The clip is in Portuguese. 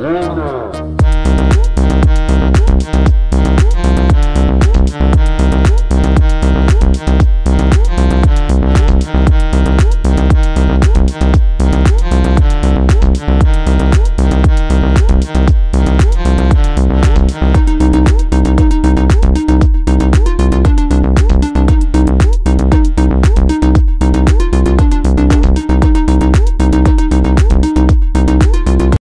Segura!